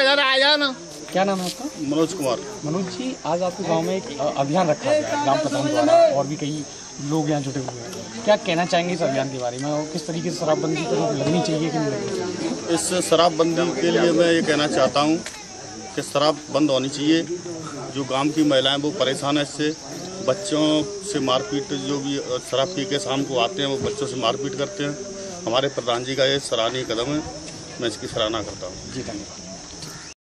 इधर आ जाना। क्या नाम है आपका? मनोज कुमार। मनोज जी आज आपके गाँव में एक अभियान रखा गया है ग्राम प्रधान द्वारा और भी कई लोग यहाँ जुटे हुए हैं। क्या कहना चाहेंगे इस अभियान के बारे में और किस तरीके से शराबबंदी पर लगनी चाहिए कि नहीं लगनी चाहिए? इस शराबबंदी के लिए मैं ये कहना चाहता हूँ कि शराब बंद होनी चाहिए। जो गाँव की महिलाएँ वो परेशान है इससे। बच्चों से मारपीट जो भी शराब पी के शाम को आते हैं वो बच्चों से मारपीट करते हैं। हमारे प्रधान जी का ये सराहनीय कदम है। मैं इसकी सराहना करता हूँ। जी धन्यवाद।